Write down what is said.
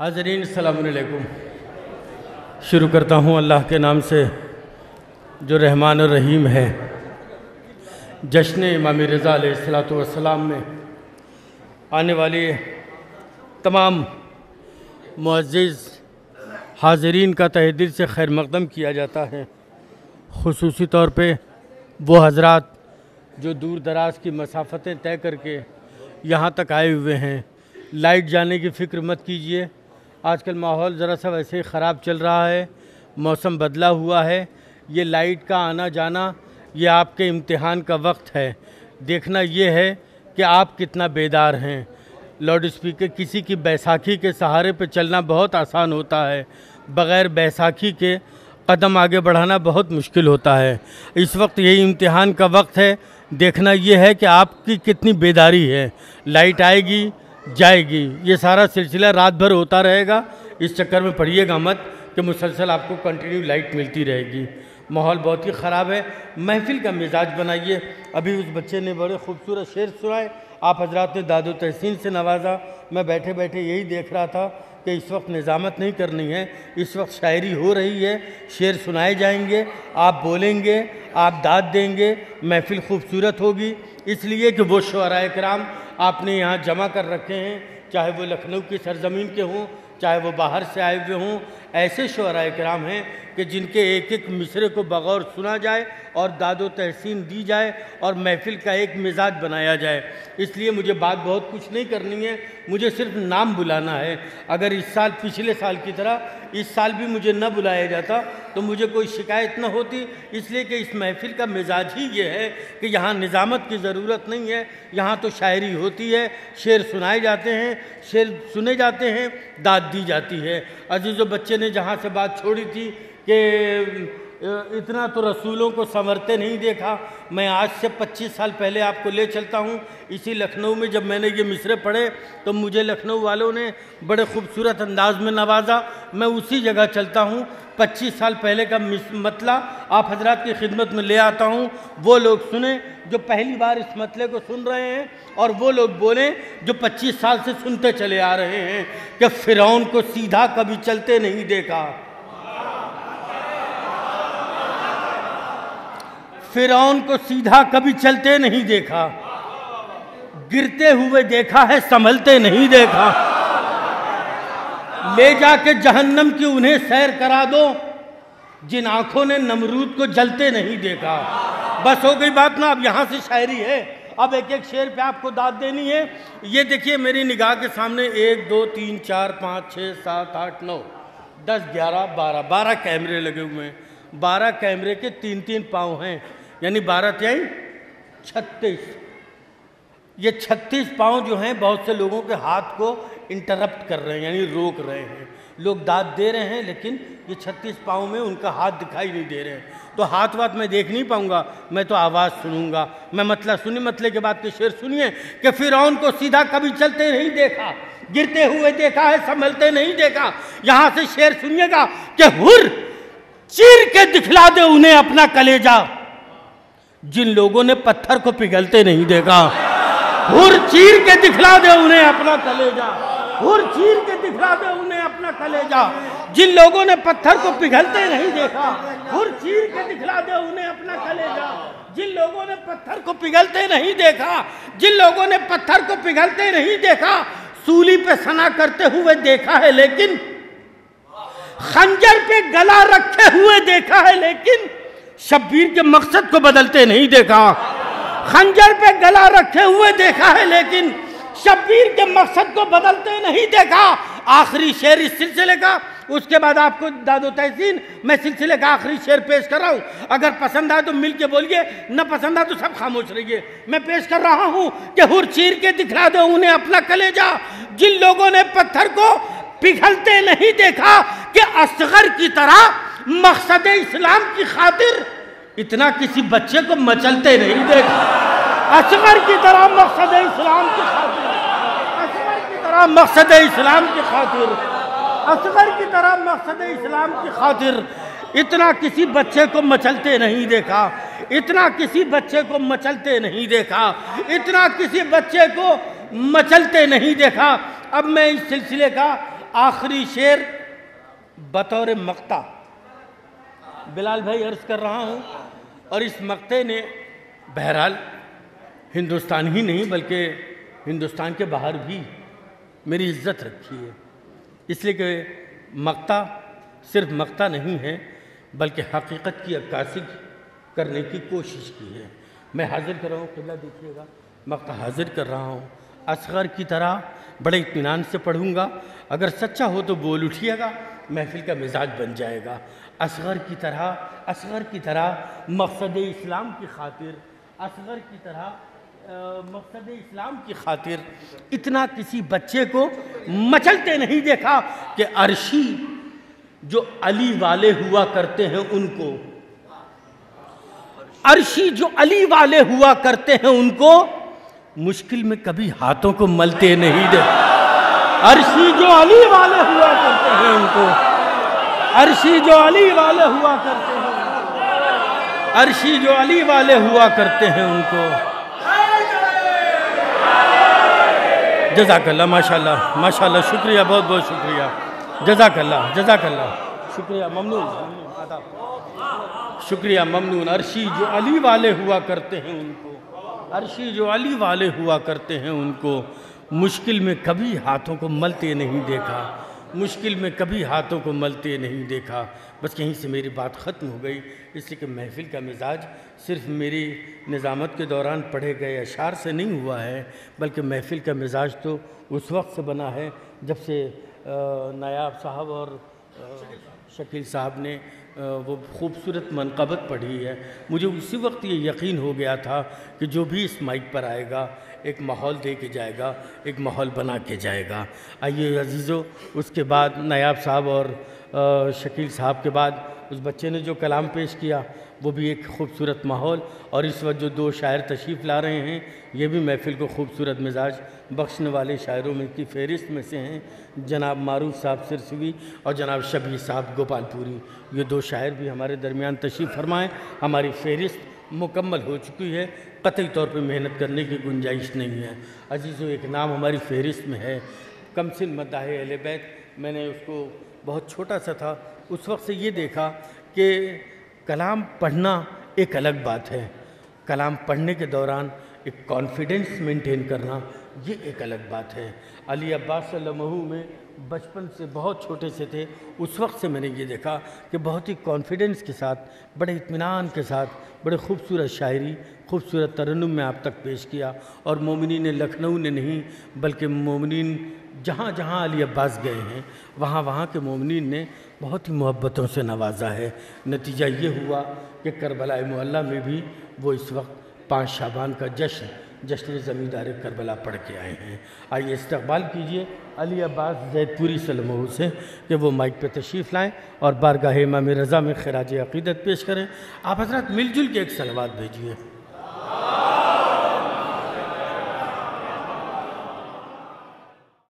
حاضرین، السلام علیکم۔ شروع کرتا ہوں اللہ کے نام سے، جو رحمان الرحیم ہے۔ جشن امام رضا علیہ السلاۃ والسلام میں آنے والے تمام معزز حاضرین کا تہ دل سے خیر مقدم کیا جاتا ہے۔ خصوصی طور پہ وہ حضرات جو دور دراز کی مسافتیں طے کر کے یہاں تک آئے ہوئے ہیں۔ لائٹ جانے کی فکر مت کیجیے۔ آج کل ماحول ذرا سا ویسے ہی خراب چل رہا ہے، موسم بدلا ہوا ہے، یہ لائٹ کا آنا جانا، یہ آپ کے امتحان کا وقت ہے۔ دیکھنا یہ ہے کہ آپ کتنا بیدار ہیں۔ لاؤڈ اسپیکر کسی کی بیساکھی کے سہارے پہ چلنا بہت آسان ہوتا ہے۔ بغیر بیساکھی کے قدم آگے بڑھانا بہت مشکل ہوتا ہے۔ اس وقت یہی امتحان کا وقت ہے۔ دیکھنا یہ ہے کہ آپ کی کتنی بیداری ہے۔ لائٹ آئے گی جائے گی۔ یہ سارا سلسلہ رات بھر ہوتا رہے گا۔ اس چکر میں پڑھیے گا مت کہ مسلسل آپ کو کنٹینیو لائٹ ملتی رہے گی۔ ماحول بہت ہی خراب ہے۔ محفل کا مزاج بنائیے۔ ابھی اس بچے نے بڑے خوبصورت شعر سنائے۔ آپ حضرات نے داد و تحسین سے نوازا۔ میں بیٹھے بیٹھے یہی دیکھ رہا تھا کہ اس وقت نظامت نہیں کرنی ہے۔ اس وقت شاعری ہو رہی ہے۔ شعر سنائے جائیں گے۔ آپ بولیں گے۔ آپ داد دیں گے۔ محفل خوبصورت ہوگی۔ اس لیے کہ وہ شعراء کرام آپ نے یہاں جمع کر رکھے ہیں، چاہے وہ لکھنؤ کی سرزمین کے ہوں، چاہے وہ باہر سے آئے ہوئے ہوں، ایسے شعراء کرام ہیں کہ جن کے ایک ایک مصرے کو بغور سنا جائے اور داد و تحسین دی جائے اور محفل کا ایک مزاج بنایا جائے۔ اس لیے مجھے بات بہت کچھ نہیں کرنی ہے، مجھے صرف نام بلانا ہے۔ اگر اس سال، پچھلے سال کی طرح اس سال بھی مجھے نہ بلایا جاتا تو مجھے کوئی شکایت نہ ہوتی۔ اس لیے کہ اس محفل کا مزاج ہی یہ ہے کہ یہاں نظامت کی ضرورت نہیں ہے، یہاں تو شاعری ہوتی ہے، شعر سنائے جاتے ہیں، شعر سنے جاتے ہیں، داد دی جاتی ہے۔ عزیز و بچے نے جہاں سے بات چھوڑی تھی کہ اتنا تو رسولوں کو سنورتے نہیں دیکھا۔ میں آج سے پچیس سال پہلے آپ کو لے چلتا ہوں۔ اسی لکھنؤ میں جب میں نے یہ مصرے پڑھے، تو مجھے لکھنؤ والوں نے بڑے خوبصورت انداز میں نوازا۔ میں اسی جگہ چلتا ہوں۔ پچیس سال پہلے کا مطلع آپ حضرات کی خدمت میں لے آتا ہوں۔ وہ لوگ سنیں جو پہلی بار اس مطلع کو سن رہے ہیں، اور وہ لوگ بولیں جو پچیس سال سے سنتے چلے آ رہے ہیں کہ فرعون کو سیدھا کبھی چلتے نہیں دیکھا۔ فرعون کو سیدھا کبھی چلتے نہیں دیکھا۔ گرتے ہوئے دیکھا ہے، سنبھلتے نہیں دیکھا۔ لے جا کے جہنم کی انہیں سیر کرا دو۔ جن آنکھوں نے نمرود کو جلتے نہیں دیکھا۔ بس ہو گئی بات نا، اب یہاں سے شاعری ہے۔ اب ایک ایک شعر پہ آپ کو داد دینی ہے۔ یہ دیکھیے میری نگاہ کے سامنے، ایک، دو، تین، چار، پانچ، چھ، سات، آٹھ، نو، دس، گیارہ، بارہ۔ بارہ کیمرے لگے ہوئے ہیں۔ بارہ کیمرے کے تین تین پاؤں ہیں۔ یعنی بارہ تیائی چھتیس۔ یہ چھتیس پاؤں جو ہیں، بہت سے لوگوں کے ہاتھ کو انٹرپٹ کر رہے ہیں یعنی روک رہے ہیں۔ لوگ داد دے رہے ہیں، لیکن یہ چھتیس پاؤں میں ان کا ہاتھ دکھائی نہیں دے رہے۔ ہیں تو ہاتھ وات میں دیکھ نہیں پاؤں گا، میں تو آواز سنوں گا۔ میں مطلب سنی مطلب کے بعد کے شعر سنیے کہ فرعون کو سیدھا کبھی چلتے نہیں دیکھا۔ گرتے ہوئے دیکھا ہے، سنبھلتے نہیں دیکھا۔ یہاں سے شعر سنیے گا کہ ہر چیر کے دکھلا دے، انہیں اپنا کلیجہ۔ جن لوگوں نے پتھر کو پگھلتے نہیں دیکھا، ہر چیر کے دکھلا دے انہیں اپنا کلیجہ، ہر چیر کے دکھلا دے انہیں اپنا کلیجہ۔ جن لوگوں نے پتھر کو پگھلتے نہیں دیکھا، ہر چیر کے دکھلا دے انہیں اپنا کلیجہ۔ جن لوگوں نے پتھر کو پگھلتے نہیں دیکھا، جن لوگوں نے پتھر کو پگھلتے نہیں دیکھا، سولی پہ سنا کرتے ہوئے دیکھا ہے لیکن، خنجر پہ گلا رکھے ہوئے دیکھا ہے لیکن شبیر کے مقصد کو بدلتے نہیں دیکھا۔ خنجر پہ گلا رکھے ہوئے دیکھا ہے، لیکن شبیر کے مقصد کو بدلتے نہیں دیکھا۔ آخری شعر اس سلسلے کا۔ اس کے بعد آپ کو داد و تحسین میں سلسلے کا آخری شعر پیش کر رہا ہوں۔ اگر پسند آئے تو مل کے بولیے، نہ پسند آئے تو سب خاموش رہیے۔ میں پیش کر رہا ہوں کہ ہر چیر کے دکھلا دو، انہیں اپنا کلیجہ۔ جن لوگوں نے پتھر کو پگھلتے نہیں دیکھا کہ اصغر کی طرح مقصد اسلام کی خاطر اتنا کسی بچے کو مچلتے نہیں دیکھا اصغر کی طرح مقصد اسلام کی خاطر۔ اصغر کی طرح مقصد اسلام کی خاطر۔ اصغر کی طرح مقصد اسلام کی خاطر۔ اتنا کسی بچے کو مچلتے نہیں دیکھا۔ اتنا کسی بچے کو مچلتے نہیں دیکھا۔ اتنا کسی بچے کو مچلتے نہیں دیکھا۔ اب میں اس سلسلے کا آخری شعر بطور مقتہ بلال بھائی عرض کر رہا ہوں، اور اس مقتے نے بہرحال ہندوستان ہی نہیں بلکہ ہندوستان کے باہر بھی میری عزت رکھی ہے۔ اس لیے کہ مقتہ صرف مقتہ نہیں ہے، بلکہ حقیقت کی عکاسی کرنے کی کوشش کی ہے۔ میں حاضر کر رہا ہوں، قبلہ دیکھیے گا۔ مقتہ حاضر کر رہا ہوں۔ اصغر کی طرح بڑے اطمینان سے پڑھوں گا۔ اگر سچا ہو تو بول اٹھیے گا، محفل کا مزاج بن جائے گا۔ اصغر کی طرح، اصغر کی طرح مقصد اسلام کی خاطر، اصغر کی طرح مقصد اسلام کی خاطر۔ اتنا کسی بچے کو مچلتے نہیں دیکھا کہ عرشی جو علی والے ہوا کرتے ہیں ان کو، عرشی جو علی والے ہوا کرتے ہیں ان کو مشکل میں کبھی ہاتھوں کو ملتے نہیں دے عرشی جو علی والے ہوا کرتے ہیں ان کو۔ عرشی جو علی والے ہوا کرتے ہیں۔ عرشی جو علی والے ہوا کرتے ہیں ان کو۔ جزاک اللہ، ماشاءاللہ ماشاءاللہ، شکریہ، بہت بہت شکریہ۔ جزاک اللہ جزاک اللہ شکریہ ممنون شکریہ، ممنون۔ عرشی جو علی والے ہوا کرتے ہیں ان کو۔ عرشی جو علی والے ہوا کرتے ہیں ان کو۔ مشکل میں کبھی ہاتھوں کو ملتے نہیں دیکھا۔ مشکل میں کبھی ہاتھوں کو ملتے نہیں دیکھا۔ بس کہیں سے میری بات ختم ہو گئی۔ اس لیے کہ محفل کا مزاج صرف میری نظامت کے دوران پڑھے گئے اشعار سے نہیں ہوا ہے، بلکہ محفل کا مزاج تو اس وقت سے بنا ہے جب سے نایاب صاحب اور شکیل صاحب نے وہ خوبصورت منقبت پڑھی ہے۔ مجھے اسی وقت یہ یقین ہو گیا تھا کہ جو بھی اس مائک پر آئے گا، ایک ماحول دے کے جائے گا، ایک ماحول بنا کے جائے گا۔ آئیے عزیزو، اس کے بعد نایاب صاحب اور شکیل صاحب کے بعد اس بچے نے جو کلام پیش کیا وہ بھی ایک خوبصورت ماحول اور اس وقت جو دو شاعر تشریف لا رہے ہیں، یہ بھی محفل کو خوبصورت مزاج بخشنے والے شاعروں میں کی فہرست میں سے ہیں۔ جناب معروف صاحب سرسوی اور جناب شبی صاحب گوپال پوری، یہ دو شاعر بھی ہمارے درمیان تشریف فرمائیں۔ ہماری فہرست مکمل ہو چکی ہے۔ قطعی طور پہ محنت کرنے کی گنجائش نہیں ہے۔ عزیزو، ایک نام ہماری فہرست میں ہے۔ کمسن مداح اہل بیت، میں نے اس کو بہت چھوٹا سا تھا۔ اس وقت سے یہ دیکھا کہ کلام پڑھنا ایک الگ بات ہے۔ کلام پڑھنے کے دوران ایک کانفیڈنس مینٹین کرنا یہ ایک الگ بات ہے۔ علی عباس صلی اللہ میں بچپن سے بہت چھوٹے سے تھے۔ اس وقت سے میں نے یہ دیکھا کہ بہت ہی کانفیڈنس کے ساتھ، بڑے اطمینان کے ساتھ، بڑے خوبصورت شاعری، خوبصورت ترنم میں آپ تک پیش کیا۔ اور مومنین لکھنؤ نے نہیں، بلکہ مومنین جہاں جہاں علی عباس گئے ہیں، وہاں وہاں کے مومنین نے بہت ہی محبتوں سے نوازا ہے۔ نتیجہ یہ ہوا کہ کربلا معلّہ میں بھی وہ اس وقت پانچ شابان کا جشن جشن زمیندار کربلا پڑھ کے آئے ہیں۔ آئیے استقبال کیجیے علی عباس زید پوری سلمہ سے کہ وہ مائک پہ تشریف لائیں اور بارگاہ امام رضا میں خراج عقیدت پیش کریں۔ آپ حضرت مل جل کے ایک سلوات بھیجئے۔